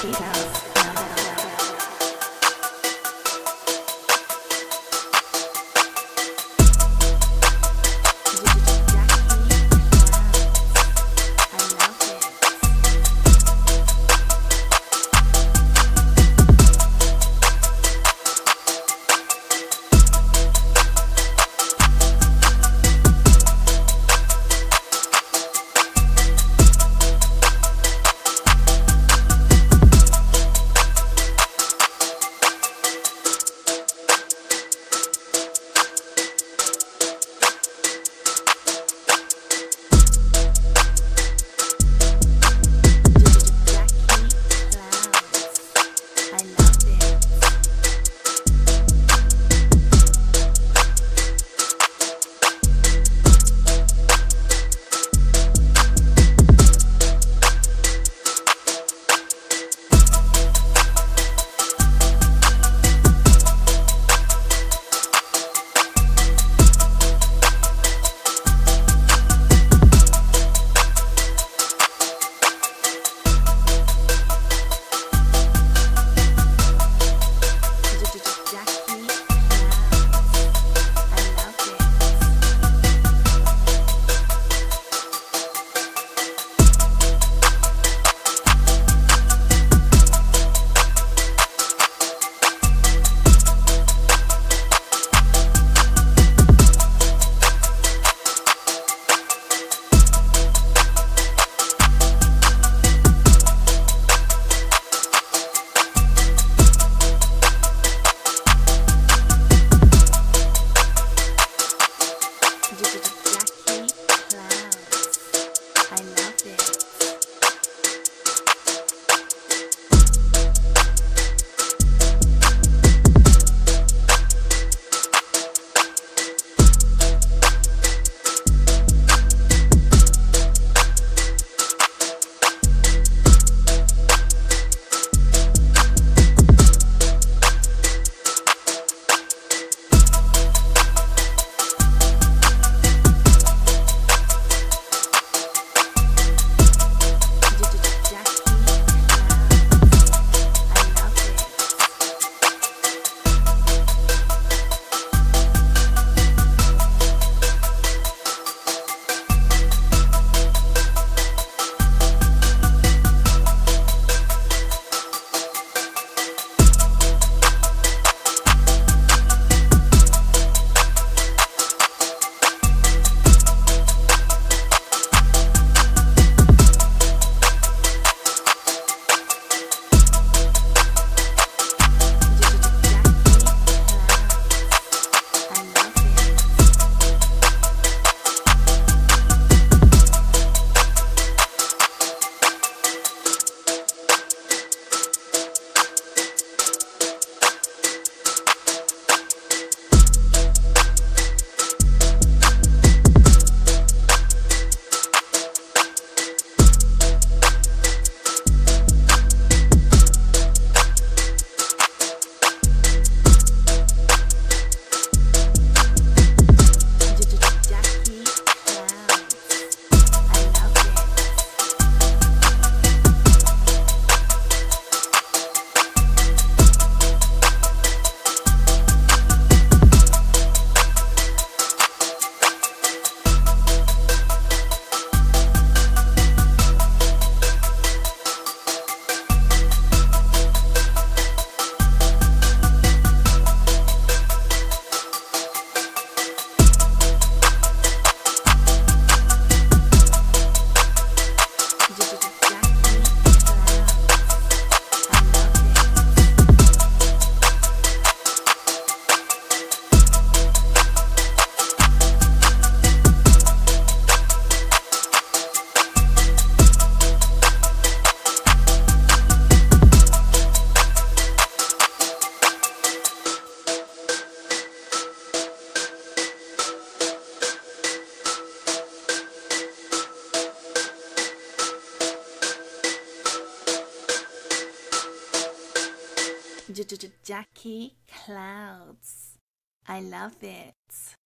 She sounds. J -j -j Jackie Clouds. I love it.